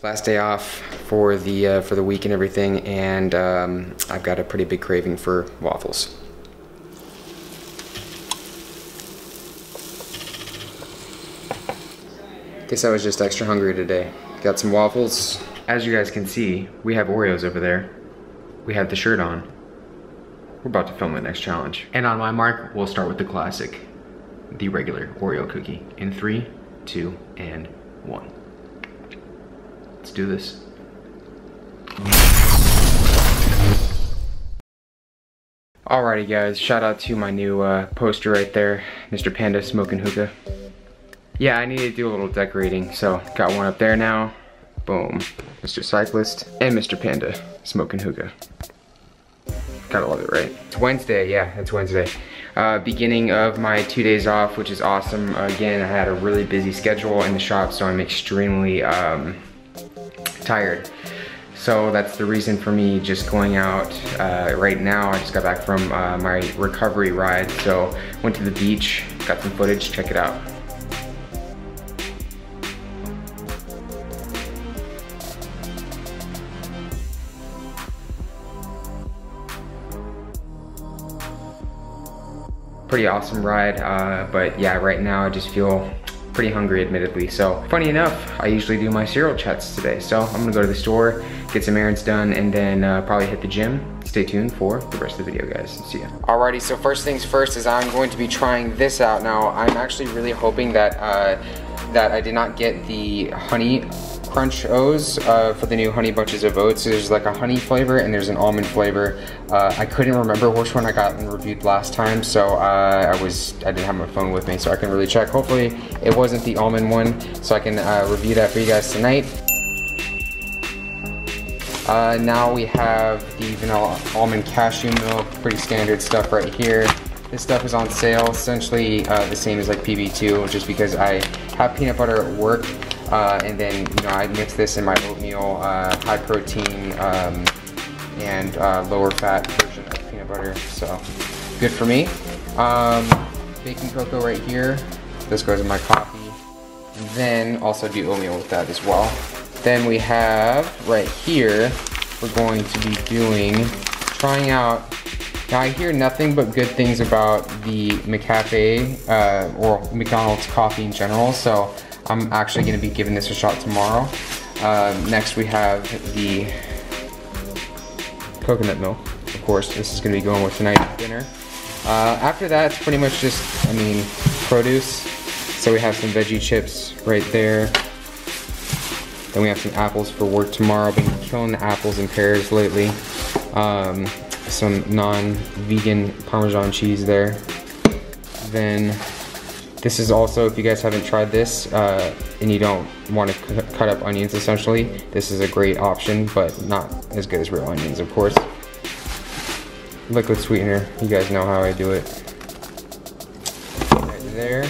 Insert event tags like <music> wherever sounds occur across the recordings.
Last day off for the uh, for the week and everything, and um, I've got a pretty big craving for waffles. Guess I was just extra hungry today. Got some waffles. As you guys can see, we have Oreos over there. We have the shirt on. We're about to film the next challenge. And on my mark, we'll start with the classic, the regular Oreo cookie. In three, two, and one. Let's do this. Alrighty guys, shout out to my new uh, poster right there, Mr. Panda smoking hookah. Yeah, I need to do a little decorating, so got one up there now. Boom. Mr. Cyclist and Mr. Panda smoking hookah. Gotta love it, right? It's Wednesday, yeah, it's Wednesday. Uh, beginning of my two days off, which is awesome. Again, I had a really busy schedule in the shop, so I'm extremely um, tired. So that's the reason for me just going out uh, right now. I just got back from uh, my recovery ride. So went to the beach, got some footage, check it out. Pretty awesome ride, uh, but yeah, right now I just feel pretty hungry admittedly. So funny enough, I usually do my cereal chats today. So I'm gonna go to the store, get some errands done, and then uh, probably hit the gym. Stay tuned for the rest of the video, guys. See ya. Alrighty, so first things first is I'm going to be trying this out. Now, I'm actually really hoping that uh, that I did not get the honey crunch O's uh, for the new honey bunches of oats. There's like a honey flavor and there's an almond flavor. Uh, I couldn't remember which one I got and reviewed last time, so uh, I was I didn't have my phone with me, so I can really check. Hopefully, it wasn't the almond one, so I can uh, review that for you guys tonight. Uh, now we have the vanilla almond cashew milk, pretty standard stuff right here. This stuff is on sale, essentially uh, the same as like PB2, just because I have peanut butter at work, uh, and then you know I mix this in my oatmeal, uh, high protein um, and uh, lower fat version of peanut butter. So good for me. Um, baking cocoa right here. This goes in my coffee. And then also do oatmeal with that as well. Then we have right here, we're going to be doing, trying out now I hear nothing but good things about the McCafe uh, or McDonald's coffee in general, so I'm actually gonna be giving this a shot tomorrow. Uh, next we have the coconut milk, of course. This is gonna be going with tonight's dinner. Uh, after that, it's pretty much just, I mean, produce. So we have some veggie chips right there. Then we have some apples for work tomorrow. Been killing the apples and pears lately. Um, some non-vegan Parmesan cheese there. Then this is also, if you guys haven't tried this uh, and you don't want to cut up onions essentially, this is a great option, but not as good as real onions, of course. Liquid sweetener, you guys know how I do it. Right there.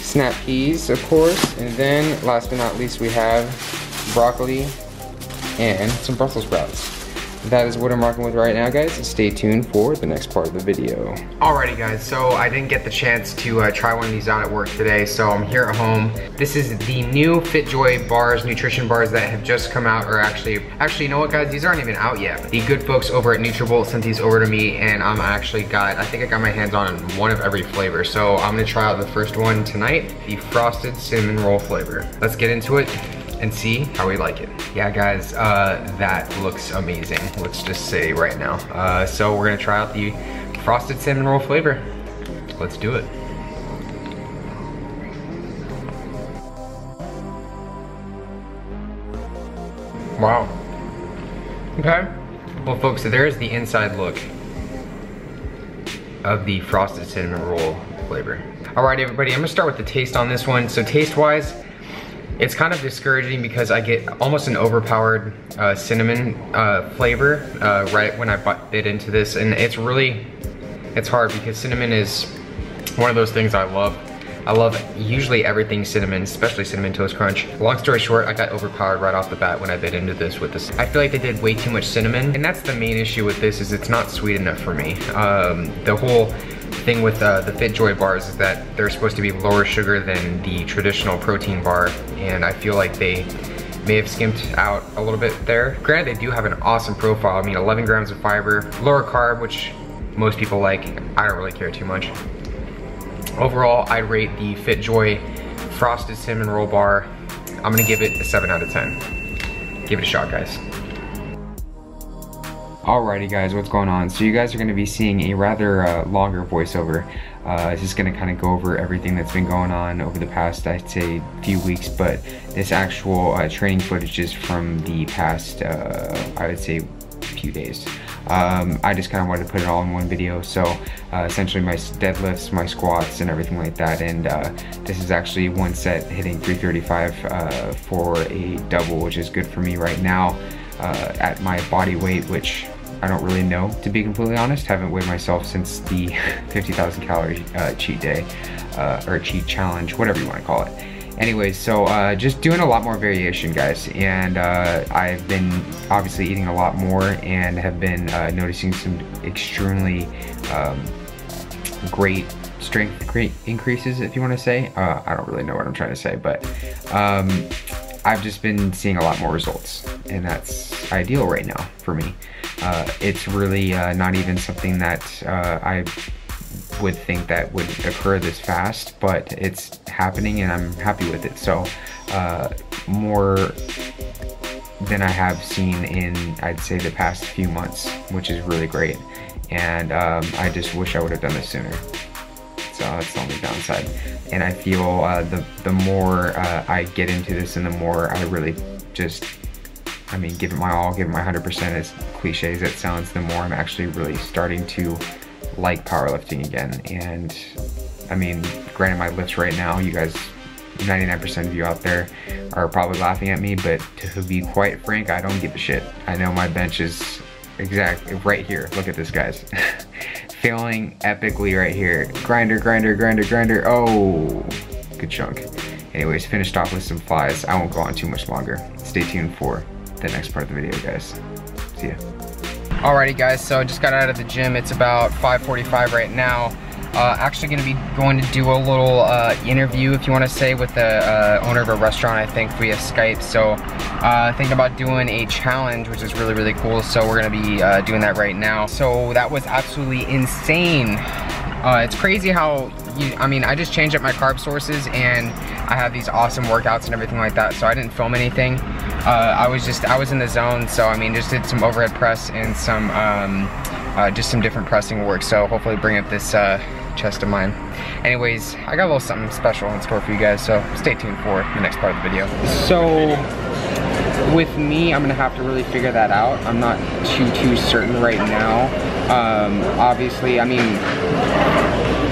Snap peas, of course, and then last but not least we have broccoli and some Brussels sprouts that is what I'm rocking with right now, guys. Stay tuned for the next part of the video. Alrighty, guys. So I didn't get the chance to uh, try one of these out at work today, so I'm here at home. This is the new FitJoy bars, nutrition bars that have just come out, or actually, actually, you know what, guys? These aren't even out yet. The good folks over at Nutrabolt sent these over to me, and I'm actually got, I think I got my hands on one of every flavor. So I'm gonna try out the first one tonight, the frosted cinnamon roll flavor. Let's get into it and see how we like it. Yeah, guys, uh, that looks amazing. Let's just say right now. Uh, so we're gonna try out the frosted cinnamon roll flavor. Let's do it. Wow. Okay. Well, folks, so there's the inside look of the frosted cinnamon roll flavor. All right, everybody, I'm gonna start with the taste on this one. So taste-wise, it's kind of discouraging because I get almost an overpowered uh, cinnamon uh, flavor uh, right when I bit into this. And it's really, it's hard because cinnamon is one of those things I love. I love usually everything cinnamon, especially Cinnamon Toast Crunch. Long story short, I got overpowered right off the bat when I bit into this with this. I feel like they did way too much cinnamon, and that's the main issue with this is it's not sweet enough for me. Um, the whole thing with uh, the FitJoy bars is that they're supposed to be lower sugar than the traditional protein bar, and I feel like they may have skimped out a little bit there. Granted, they do have an awesome profile. I mean, 11 grams of fiber, lower carb, which most people like. I don't really care too much. Overall, I'd rate the FitJoy Frosted Cinnamon Roll Bar. I'm gonna give it a seven out of 10. Give it a shot, guys. Alrighty guys, what's going on? So you guys are going to be seeing a rather uh, longer voiceover. Uh, it's just going to kind of go over everything that's been going on over the past, I'd say, few weeks, but this actual uh, training footage is from the past, uh, I would say, few days. Um, I just kind of wanted to put it all in one video. So uh, essentially my deadlifts, my squats and everything like that. And uh, this is actually one set hitting 335 uh, for a double, which is good for me right now uh, at my body weight, which I don't really know, to be completely honest. Haven't weighed myself since the <laughs> 50,000 calorie uh, cheat day, uh, or cheat challenge, whatever you want to call it. Anyways, so uh, just doing a lot more variation, guys. And uh, I've been obviously eating a lot more and have been uh, noticing some extremely um, great strength increases, if you want to say. Uh, I don't really know what I'm trying to say, but um, I've just been seeing a lot more results and that's ideal right now for me. Uh, it's really uh, not even something that uh, I would think that would occur this fast, but it's happening and I'm happy with it. So uh, more than I have seen in, I'd say, the past few months, which is really great. And um, I just wish I would have done this sooner so that's the only downside. And I feel uh, the, the more uh, I get into this and the more I really just, I mean, give it my all, give it my 100% as cliche as it sounds, the more I'm actually really starting to like powerlifting again. And I mean, granted my lifts right now, you guys 99% of you out there are probably laughing at me, but to be quite frank, I don't give a shit. I know my bench is exact right here. Look at this, guys. <laughs> failing epically right here. Grinder, grinder, grinder, grinder. Oh, good chunk. Anyways, finished off with some flies. I won't go on too much longer. Stay tuned for the next part of the video, guys. See ya. Alrighty guys, so I just got out of the gym. It's about 5.45 right now. Uh, actually to be going to do a little uh, interview, if you want to say, with the uh, owner of a restaurant, I think, via Skype. So uh, thinking about doing a challenge, which is really, really cool. So we're to be uh, doing that right now. So that was absolutely insane. Uh, it's crazy how, you, I mean, I just changed up my carb sources and I have these awesome workouts and everything like that. So I didn't film anything. Uh, I was just, I was in the zone. So I mean, just did some overhead press and some, um, just some different pressing work. So hopefully bring up this uh, chest of mine. Anyways, I got a little something special in store for you guys, so stay tuned for the next part of the video. So, with me, I'm gonna have to really figure that out. I'm not too, too certain right now. Um, obviously, I mean,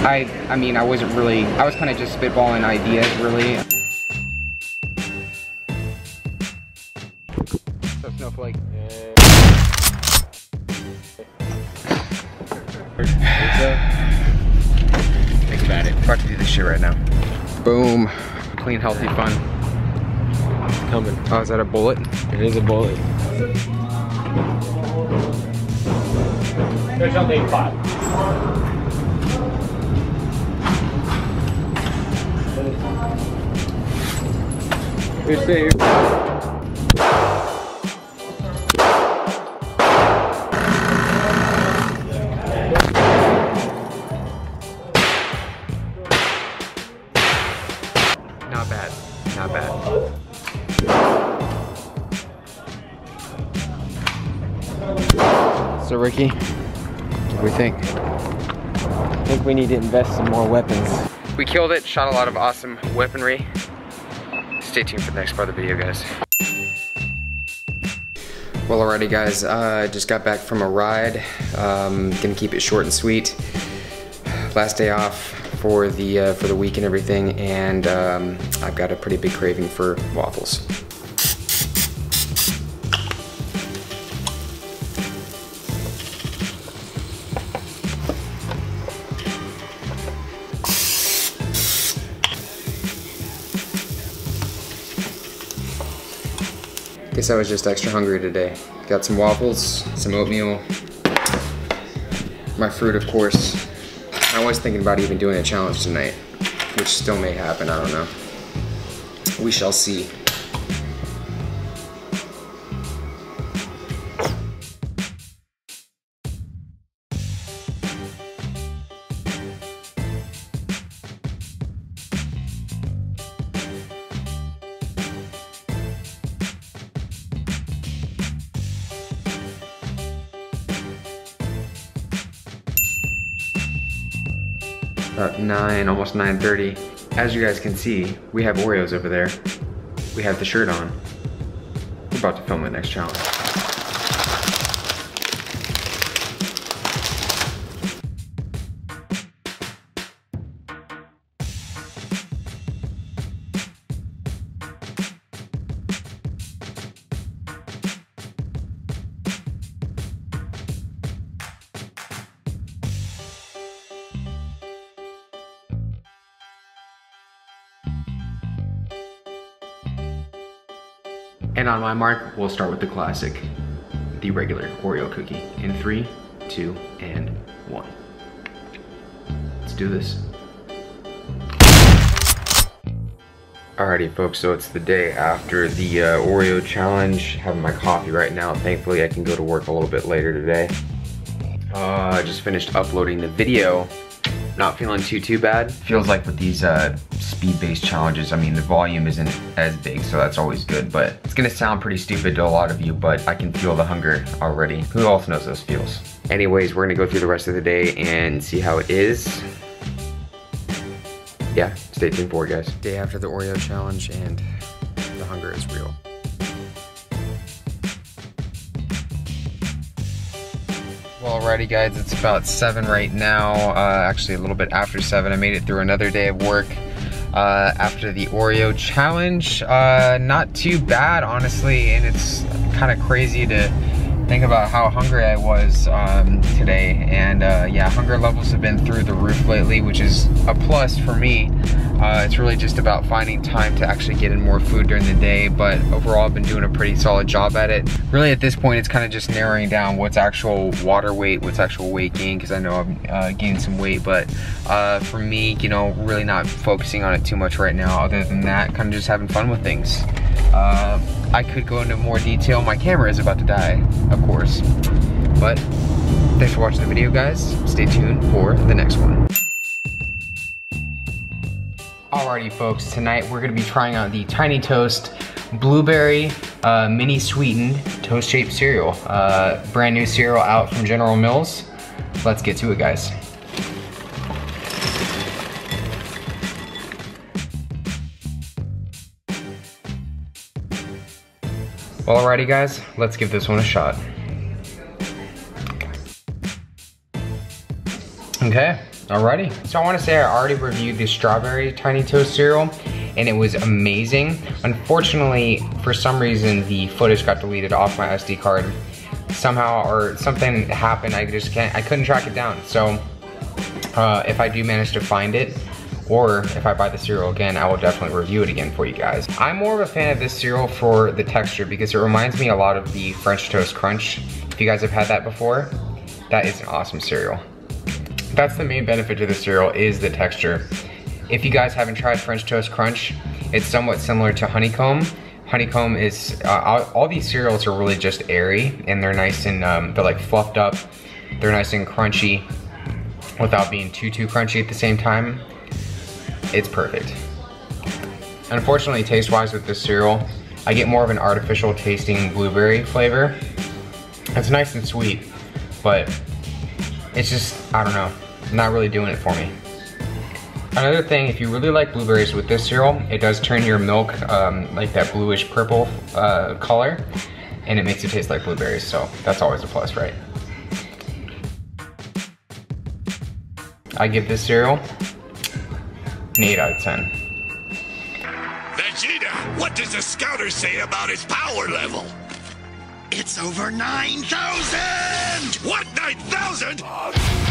I, I mean, I wasn't really, I was kind of just spitballing ideas, really. So Snowflake. Uh, about it. About to do this shit right now. Boom. Clean, healthy fun. It's coming. Oh, is that a bullet? It is a bullet. There's jump eight five. Good save. Ricky, what do we think? I think we need to invest some more weapons. We killed it, shot a lot of awesome weaponry. Stay tuned for the next part of the video, guys. Well, alrighty guys, I uh, just got back from a ride. Um, gonna keep it short and sweet. Last day off for the uh, for the week and everything, and um, I've got a pretty big craving for waffles. Guess I was just extra hungry today. Got some waffles, some oatmeal, my fruit of course. I was thinking about even doing a challenge tonight, which still may happen, I don't know. We shall see. About 9, almost 9.30. As you guys can see, we have Oreos over there. We have the shirt on. We're about to film the next challenge. And on my mark, we'll start with the classic, the regular Oreo cookie. In three, two, and one. Let's do this. Alrighty folks, so it's the day after the uh, Oreo challenge. Having my coffee right now. Thankfully I can go to work a little bit later today. Uh, I just finished uploading the video not feeling too, too bad. Feels like with these uh, speed-based challenges, I mean, the volume isn't as big, so that's always good, but it's gonna sound pretty stupid to a lot of you, but I can feel the hunger already. Who else knows those feels? Anyways, we're gonna go through the rest of the day and see how it is. Yeah, stay tuned for it, guys. Day after the Oreo challenge, and the hunger is real. Well, alrighty guys, it's about 7 right now, uh, actually a little bit after 7. I made it through another day of work uh, after the Oreo challenge. Uh, not too bad, honestly, and it's kind of crazy to think about how hungry I was um, today. And uh, yeah, hunger levels have been through the roof lately, which is a plus for me. Uh, it's really just about finding time to actually get in more food during the day, but overall I've been doing a pretty solid job at it. Really at this point, it's kind of just narrowing down what's actual water weight, what's actual weight gain, because I know I'm uh, gaining some weight, but uh, for me, you know, really not focusing on it too much right now. Other than that, kind of just having fun with things. Uh, I could go into more detail. My camera is about to die, of course. But thanks for watching the video, guys. Stay tuned for the next one. Alrighty folks, tonight we're gonna be trying out the Tiny Toast Blueberry uh, Mini Sweetened Toast Shaped Cereal. Uh, brand new cereal out from General Mills. Let's get to it guys. Alrighty guys, let's give this one a shot. Okay, alrighty. So I wanna say I already reviewed the strawberry tiny toast cereal and it was amazing. Unfortunately, for some reason, the footage got deleted off my SD card. Somehow, or something happened, I just can't, I couldn't track it down. So uh, if I do manage to find it, or if I buy the cereal again, I will definitely review it again for you guys. I'm more of a fan of this cereal for the texture because it reminds me a lot of the French Toast Crunch. If you guys have had that before, that is an awesome cereal. That's the main benefit to the cereal is the texture. If you guys haven't tried French Toast Crunch, it's somewhat similar to honeycomb. Honeycomb is, uh, all, all, these cereals are really just airy and they're nice and, um, they're like fluffed up. They're nice and crunchy without being too, too crunchy at the same time. It's perfect. Unfortunately, taste-wise with this cereal, I get more of an artificial tasting blueberry flavor. It's nice and sweet, but it's just, I don't know, not really doing it for me. Another thing, if you really like blueberries with this cereal, it does turn your milk um, like that bluish purple uh, color, and it makes it taste like blueberries, so that's always a plus, right? I give this cereal an 8 out of 10. Vegeta, what does the scouter say about his power level? It's over 9,000! What, 9,000?